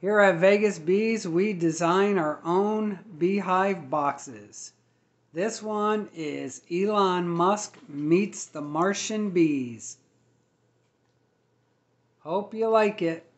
Here at Vegas Bees, we design our own beehive boxes. This one is Elon Musk meets the Martian bees. Hope you like it.